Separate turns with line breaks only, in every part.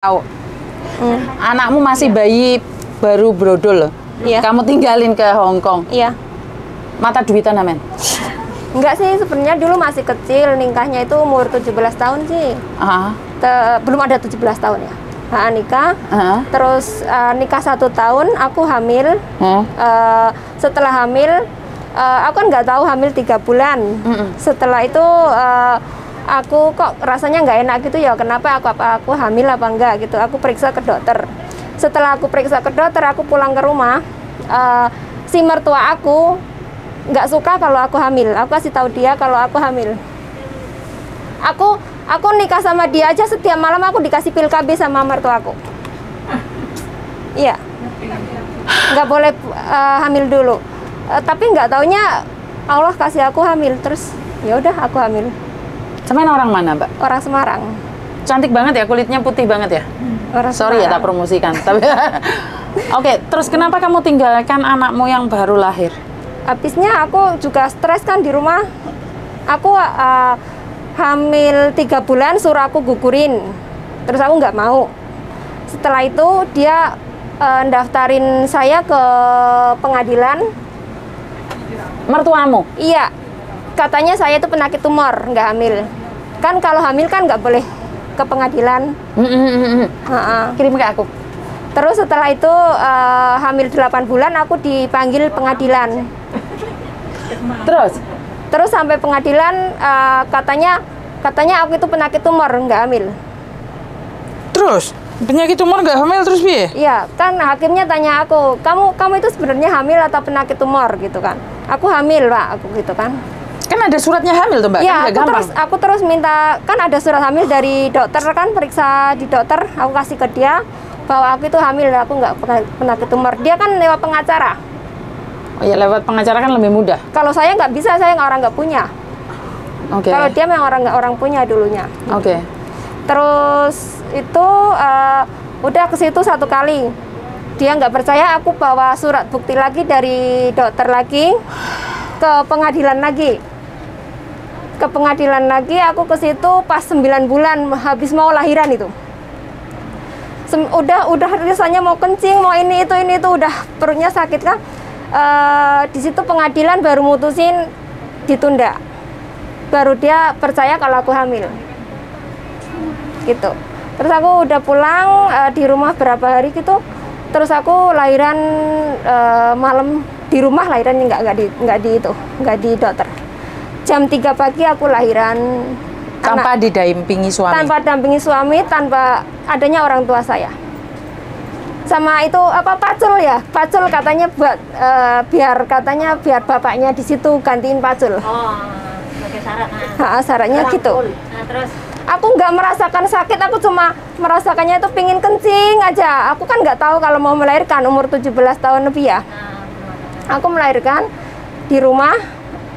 tahu.
Hmm.
Anakmu masih bayi baru brodol loh.
Iya.
Kamu tinggalin ke Hong Kong.
Iya.
Mata duitan amen.
Enggak sih, sebenarnya dulu masih kecil, nikahnya itu umur 17 tahun sih. Te- belum ada 17 tahun ya. Nah, nikah.
ah,
Terus eh, nikah satu tahun, aku hamil.
ah.
Eh, setelah hamil, eh, aku kan nggak tahu hamil tiga bulan.
Mm-mm.
Setelah itu eh, aku kok rasanya nggak enak gitu ya. Kenapa aku apa aku hamil apa enggak gitu? Aku periksa ke dokter. Setelah aku periksa ke dokter, aku pulang ke rumah. eh, si mertua aku nggak suka kalau aku hamil. Aku kasih tahu dia kalau aku hamil. Aku aku nikah sama dia aja setiap malam aku dikasih pil KB sama mertua aku. Iya nggak boleh eh, hamil dulu Eh, tapi nggak taunya Allah kasih aku hamil terus ya udah aku hamil
Cuman orang mana, Mbak?
orang Semarang
Cantik banget ya, kulitnya putih banget ya.
orang
Sorry ya tak
Semarang.
promosikan, tapi Oke, terus kenapa kamu tinggalkan anakmu yang baru lahir?
habisnya aku juga stres kan di rumah aku eh, hamil tiga bulan suruh aku gugurin terus aku nggak mau setelah itu dia eh, daftarin saya ke pengadilan
Mertuamu?
Iya, katanya saya itu penyakit tumor, nggak hamil. Kan kalau hamil kan nggak boleh ke pengadilan.
Mm, mm.
Ha-ha.
Kirim ke aku.
Terus setelah itu eh, hamil 8 bulan aku dipanggil pengadilan.
Terus?
Terus sampai pengadilan eh, katanya katanya aku itu penyakit tumor, nggak hamil.
Terus penyakit tumor nggak hamil terus piye?
Iya, kan hakimnya tanya aku, kamu kamu itu sebenarnya hamil atau penyakit tumor gitu kan? Aku hamil pak, aku gitu kan.
Kan ada suratnya hamil tuh, Mbak. kan
Iya,
nggak
aku
gampang.
terus aku terus minta kan ada surat hamil dari dokter kan periksa di dokter, aku kasih ke dia bahwa aku itu hamil, aku nggak pernah penyakit tumor. Dia kan lewat pengacara.
Oh ya, lewat pengacara kan lebih mudah.
Kalau saya nggak bisa, saya orang nggak punya.
Oke.
Kalau dia memang orang nggak orang punya dulunya.
Oke.
Terus itu eh, udah ke situ satu kali. Dia nggak percaya, aku bawa surat bukti lagi dari dokter lagi ke pengadilan lagi. Ke pengadilan lagi, aku ke situ pas 9 bulan habis mau lahiran itu. Sem- udah udah rasanya mau kencing, mau ini itu ini itu udah perutnya sakit kan. Eh, di situ pengadilan baru mutusin ditunda. Baru dia percaya kalau aku hamil gitu terus aku udah pulang eh, di rumah berapa hari gitu terus aku lahiran eh, malam di rumah lahirannya nggak nggak di nggak di itu nggak di dokter jam 3 pagi aku lahiran
Tanpa
anak.
didampingi suami.
tanpa dampingi suami tanpa adanya orang tua saya. Sama itu apa pacul ya? Pacul katanya buat eh, biar katanya biar bapaknya di situ gantiin pacul.
Oh, sebagai syarat. Nah,
Ha, syaratnya gitu.
Nah, terus?
Aku nggak merasakan sakit aku cuma merasakannya itu pingin kencing aja. Aku kan nggak tahu kalau mau melahirkan umur 17 tahun lebih ya.
Nah,
aku melahirkan di rumah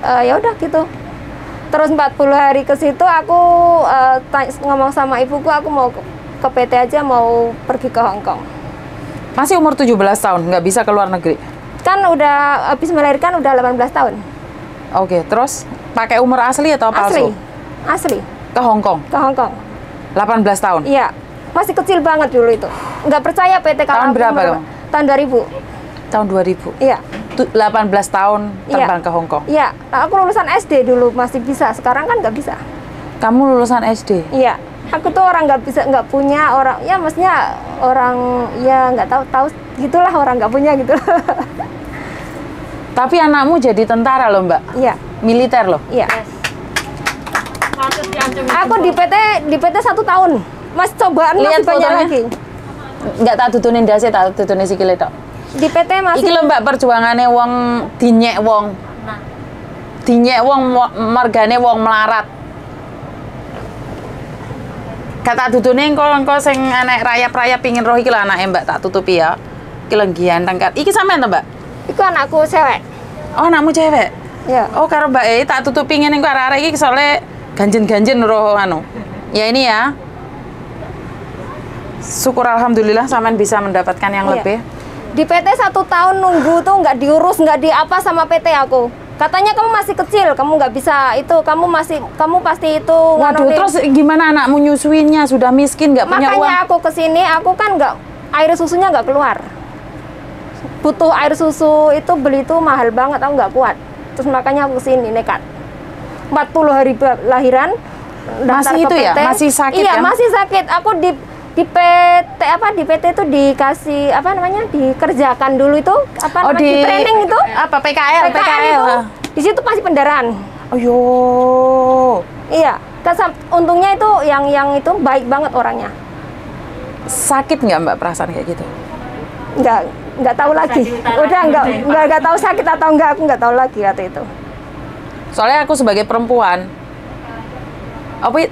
eh, ya udah gitu. Terus 40 hari ke situ aku tanya- ngomong sama ibuku aku mau ke, ke PT aja mau pergi ke Hong Kong.
Masih umur 17 tahun, nggak bisa ke luar negeri.
kan udah habis melahirkan udah 18 tahun.
Oke, terus pakai umur asli atau
asli
palsu?
asli
Ke Hong Kong,
ke Hong Kong.
18 tahun.
iya masih kecil banget dulu itu. Nggak percaya PT kalau
Tahun berapa
umur- tahun 2000
Tahun 2000.
iya
Tu- 18 tahun terbang
Iya.
ke Hong Kong.
Iya, nah, aku lulusan SD dulu masih bisa, sekarang kan nggak bisa.
Kamu lulusan SD.
Iya, aku tuh orang nggak bisa, nggak punya orang, ya maksudnya orang ya nggak tahu tahu gitulah orang nggak punya gitu.
Tapi anakmu jadi tentara loh, Mbak.
Iya,
Militer loh.
iya.
diancam
Aku di PT di PT satu tahun, mas cobaan
Lihat
masih banyak
fotonya.
lagi.
Nggak tak tutunin dasi, tak tutunin sikile tok.
Di PT masih
Iki lho Mbak perjuangannya wong dinyek wong.
Nah,
Dinyek wong margane wong melarat. Kata tutune engko engko sing anak rayap-rayap pingin roh iki lho anake Mbak tak tutupi ya. Iki lho ganteng kan. Iki sampean to Mbak?
itu anakku cewek.
Oh anakmu cewek.
Ya,
Oh karo Mbak E tak tutupi ngene engko arek-arek iki soalnya ganjen-ganjen roh anu. Ya ini ya. Syukur alhamdulillah sampean bisa mendapatkan yang
Iya.
lebih.
Di PT satu tahun nunggu tuh nggak diurus, nggak di apa sama PT aku. Katanya kamu masih kecil, kamu nggak bisa itu, kamu masih, kamu pasti itu.
Waduh, terus gimana anakmu nyusuinnya? Sudah miskin, nggak punya uang.
makanya aku ke sini, aku kan nggak air susunya nggak keluar. Butuh air susu itu beli itu mahal banget, aku nggak kuat. Terus makanya aku ke sini nekat. 40 hari lahiran.
Masih itu ya? Masih sakit
Iya,
kan?
masih sakit. Aku di di PT apa di PT itu dikasih apa namanya dikerjakan dulu itu apa
Oh,
namanya
di-
di training itu?
apa, PKL,
PKL
PKL.
itu di situ pasti pendarahan.
Oh yo.
iya kesam untungnya itu yang yang itu baik banget orangnya.
Sakit nggak mbak perasaan kayak gitu?
nggak nggak tahu lagi. udah nggak nggak nggak tahu sakit atau enggak aku nggak tahu lagi waktu itu.
Soalnya aku sebagai perempuan, apa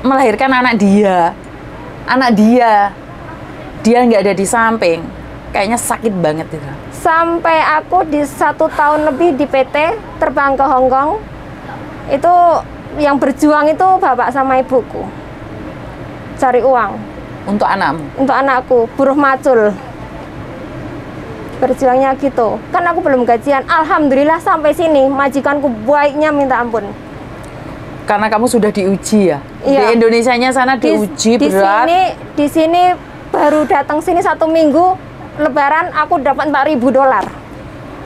melahirkan anak dia, anak dia, dia nggak ada di samping, kayaknya sakit banget itu.
sampai aku di satu tahun lebih di PT terbang ke Hong Kong itu yang berjuang itu bapak sama ibuku. Cari uang.
Untuk anakmu.
untuk anakku buruh macul. Berjuangnya gitu. Kan aku belum gajian. Alhamdulillah sampai sini majikanku baiknya minta ampun
Karena kamu sudah diuji ya. Di
Iya.
Indonesianya sana
di,
diuji
di
berat.
sini di sini baru datang sini satu minggu lebaran aku dapat 4000 dolar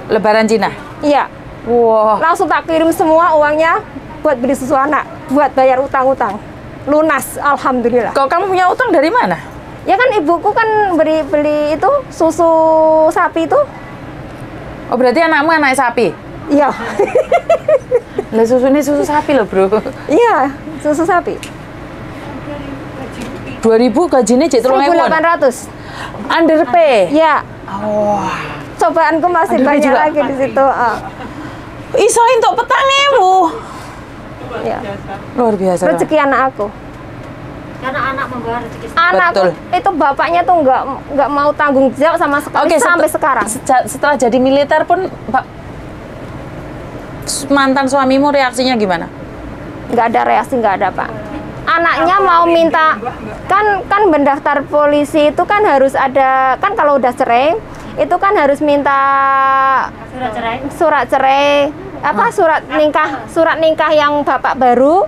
Lebaran Cina.
iya
Wah.
langsung tak kirim semua uangnya buat beli susu anak buat bayar utang-utang lunas alhamdulillah
Kok kamu punya utang dari mana?
ya kan ibuku kan beri beli itu susu sapi itu
Oh berarti anakmu anak sapi.
iya
Lah susu ini susu sapi loh bro.
iya susu sapi
2000 gajinya jadi tolong
1800
Underpay.
ya
Wah.
cobaanku masih
Aduh,
banyak
juga.
lagi di situ ah.
Iso untuk petang ewu.
ya.
Luar biasa.
rezeki anak aku
Karena anak membawa rezeki
anakku
Betul.
itu bapaknya tuh nggak nggak mau tanggung jawab sama sekali
Oke,
sampai
setel-
sekarang
setelah jadi militer pun Pak mantan suamimu reaksinya gimana?
nggak ada reaksi nggak ada pak. Anaknya mau minta kan kan mendaftar polisi itu kan harus ada kan kalau udah cerai itu kan harus minta
surat cerai.
surat cerai apa surat nikah surat nikah yang bapak baru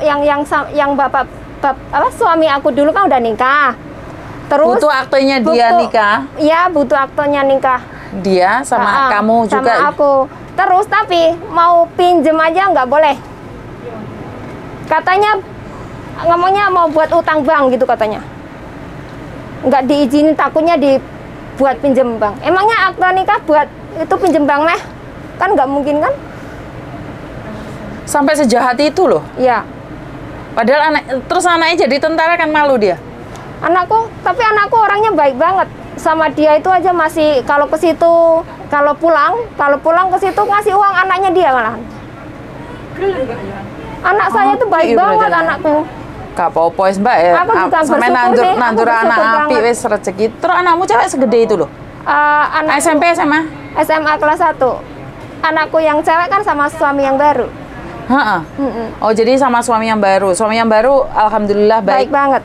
yang yang yang bapak bap- apa suami aku dulu kan udah nikah. Terus
Butuh aktenya dia
butuh-
nikah,
iya butuh aktenya nikah.
Dia sama
Ah, ah,
kamu
sama
juga.
aku terus tapi mau pinjem aja nggak boleh. Katanya ngomongnya mau buat utang bank gitu katanya. Nggak diizinin takutnya dibuat pinjem bank. Emangnya akta nikah buat itu pinjem bank meh? Kan nggak mungkin kan?
Sampai sejahat itu loh.
Iya.
Padahal anak terus anaknya jadi tentara kan malu dia.
anakku tapi anakku orangnya baik banget. Sama dia itu aja masih kalau ke situ kalau pulang kalau pulang ke situ ngasih uang anaknya dia malahan anak saya tuh baik
iya,
banget anakku
Gak apa-apa wis Mbak ya.
Aku juga
Sampai
bersyukur
nandur
aku
nandur anak api wis rezeki. Terus anakmu cewek segede itu loh.
Eh, anak
SMP SMA?
SMA kelas 1 anakku yang cewek kan sama suami yang baru
Heeh.
Mm-mm.
Oh jadi sama suami yang baru. Suami yang baru alhamdulillah
baik
baik.
banget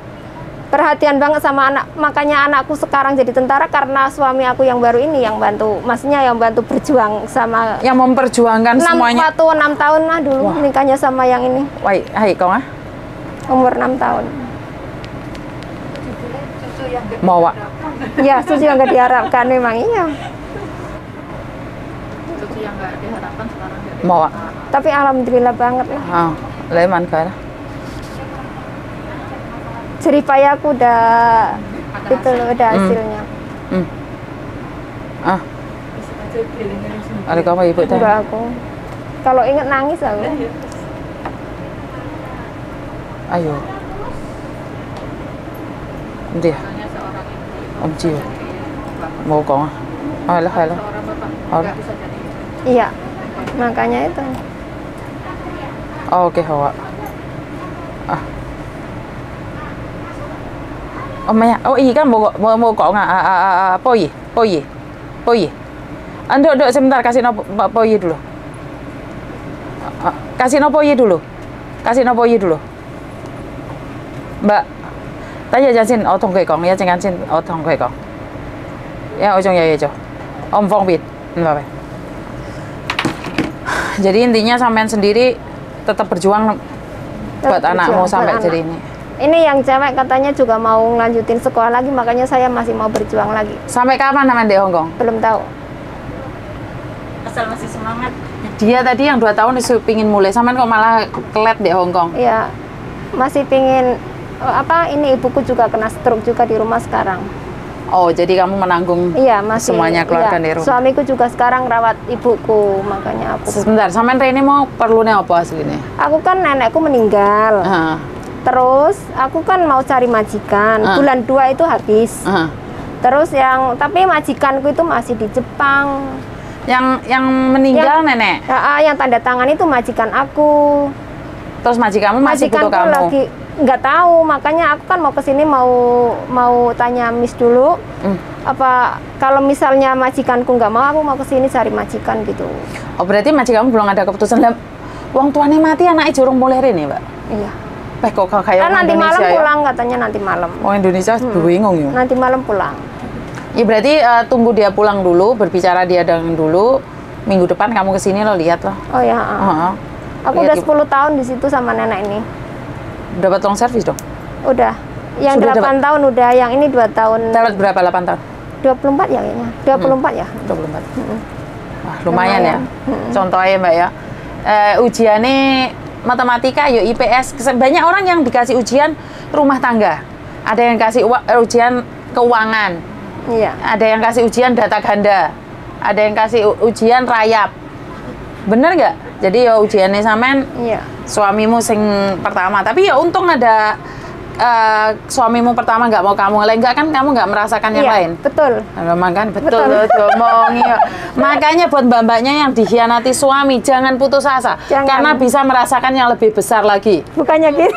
perhatian banget sama anak makanya anakku sekarang jadi tentara karena suami aku yang baru ini yang bantu maksudnya yang bantu berjuang sama
Yang memperjuangkan
enam
semuanya.
waktu enam tahun lah dulu nikahnya sama yang ini
Wah, hai kau ah?
umur enam tahun
Mau Wak?
ya susu yang gak diharapkan memang iya
Mau Wak?
tapi alhamdulillah banget lah
Ah, leman kan?
Jerih payahku udah itu loh udah hasilnya
Hmm. Ah. Ada kamu ibu teh?
enggak aku kalau inget nangis aku
Ayo. Nanti ya. Om Cio. Mau kau ah? Alah, alah. Alah.
iya makanya itu
Oh, oke, Hawa. Oh, Maya. Oh, iya kan mau mau mau kok nggak? Ah, ah, ah, ah, Poyi, Poyi, Poyi. Ando, ando, sebentar kasih no Pak Poyi dulu. Ah, Kasih no Poyi dulu. Kasih no Poyi dulu. Mbak, tanya aja xin, ở同佢讲，一阵间先，我同佢讲，因为我仲有嘢做，我唔方便，唔系咪？ Jadi intinya sampean sendiri tetap berjuang buat
Tetap
anakmu
berjuang
sampai
buat
jadi
anak.
ini.
Ini yang cewek katanya juga mau ngelanjutin sekolah lagi, makanya saya masih mau berjuang lagi.
Sampai kapan namanya di Hongkong?
Belum tahu.
Asal masih semangat.
Dia tadi yang dua tahun disuruh pingin mulai, sampean kok malah kelet di Hongkong.
Iya, masih pingin eh, apa? Ini ibuku juga kena stroke juga di rumah sekarang.
Oh, jadi kamu menanggung
Iya, masih.
semuanya keluarga
iya.
di rumah.
Suamiku juga sekarang rawat ibuku, makanya aku.
Sebentar, sampean Reni mau perlunya apa aslinya?
Aku kan nenekku meninggal.
Heeh.
Terus aku kan mau cari majikan.
Ah.
Bulan 2 itu habis.
heeh.
Terus yang tapi majikanku itu masih di Jepang.
Yang yang meninggal nenek.
Ya, yang tanda tangan itu majikan aku.
Terus majikanmu masih butuh
Majikanku
kamu.
lagi nggak tahu, makanya aku kan mau ke sini mau mau tanya Miss dulu.
Hmm.
Apa kalau misalnya majikanku nggak mau, aku mau ke sini cari majikan gitu.
Oh, berarti majikanmu belum ada keputusan. Lah, Wong tuane mati anaknya jurung boleh Reni, Mbak.
Iya.
Peh kok kayak
Kan nanti malam
ya?
pulang katanya nanti malam.
Wong Indonesia bingung ya.
Nanti malam pulang.
Ya berarti eh, tunggu dia pulang dulu, berbicara dia dengan dulu. Minggu depan kamu ke sini lo lihat loh.
Oh ya. ah.
Heeh.
Aku
Lihat
udah
ibu.
10 tahun di situ sama nenek ini.
Dapat long service dong.
Udah. Yang
Sudah
8
dapat?
tahun udah, yang ini 2 tahun.
Dapat berapa? 8 tahun.
24 ya kayaknya. 24 ya.
24. Wah, lumayan, ya.
Lumayan.
Contoh aja Mbak ya. Eh, ujiannya matematika, yo IPS. Banyak orang yang dikasih ujian rumah tangga. Ada yang kasih eh, ujian keuangan.
Iya.
Ada yang kasih ujian data ganda. Ada yang kasih ujian rayap. Bener nggak? Jadi ya ujiannya sampean
Iya.
suamimu sing pertama. Tapi ya untung ada eh, suamimu pertama nggak mau kamu. Lain nggak kan kamu nggak merasakan yang
Iya,
lain.
Betul.
Nah, makan betul
Betul.
ya. Makanya buat mbak-mbaknya yang dikhianati suami jangan putus asa
Jangan.
karena bisa merasakan yang lebih besar lagi.
Bukannya gitu.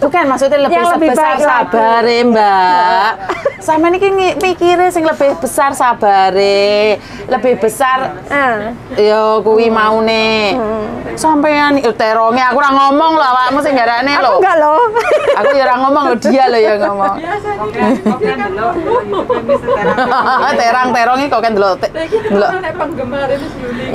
Bukan maksudnya lebih,
Yang lebih
besar sabare, Mbak. Sama ini mikirnya sing lebih besar sabare, lebih besar
Ah.
yo kuwi maune. Sampean eh, teronge aku ora ngomong lho awakmu sing garane lho.
Aku enggak loh.
Aku ya ora ngomong lho, dia lho yang ngomong. terang terongnya kok kan delok te- delok.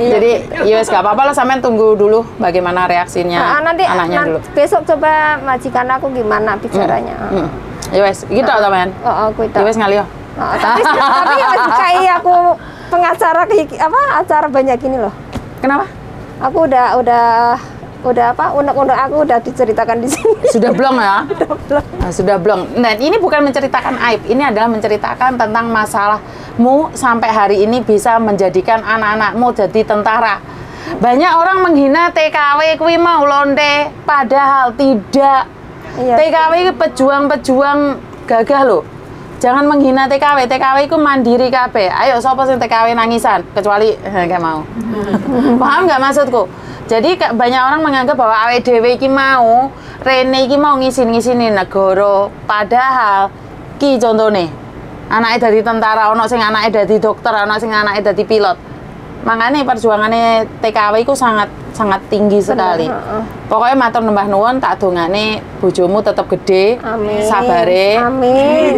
Jadi ya wes gak apa-apa lah sampean tunggu dulu bagaimana reaksinya
Ah, nanti
anaknya
nan-
dulu.
besok coba majikan aku gimana bicaranya.
Hmm. Ya wes, gitu sampean.
Oh, aku itu.
Ya wes ngali yo.
Oh, tapi tapi ya kayak aku pengacara apa acara banyak ini loh.
Kenapa?
Aku udah udah udah apa unek-unek aku udah diceritakan di sini.
Sudah blong ya? Nah, sudah blong. Nah, ini bukan menceritakan aib, ini adalah menceritakan tentang masalahmu sampai hari ini bisa menjadikan anak-anakmu jadi tentara. Banyak orang menghina TKW kuwi mau londe, padahal tidak.
Iya.
TKW itu pejuang-pejuang gagah loh. Jangan menghina TKW, TKW itu mandiri kabeh. Ayo sapa sing TKW nangisan kecuali kayak mau. Paham nggak maksudku? Jadi banyak orang menganggap bahwa dhewe iki mau Rene iki mau ngisin-ngisini negara, padahal ki contone anaknya dari tentara, ono sing anaknya dari dokter, ono sing anaknya dari pilot. Makanya perjuangannya TKW itu sangat sangat tinggi sekali.
heeh.
Pokoknya matur nembah nuwun tak dongane bojomu tetep gede,
Amin.
sabare,
Amin.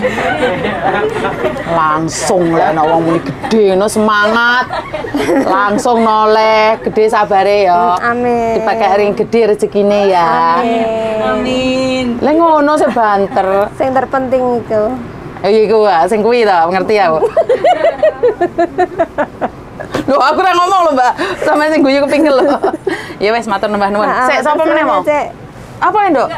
langsung lah nek wong muni gede no semangat. Langsung noleh, gede sabare ya.
Amin.
Dipakai ring gede rezekine ya.
Amin.
Lah ngono sih banter.
Yang terpenting itu.
Oh iya iku wae, sing kuwi ta, ngerti aku. Loh, aku ora ngomong lho, Mbak. Sama sing guyu kepingin lho. Ya wes matur nembah nuwun.
Ah,
Sik sapa meneh mau? Apa, Nduk?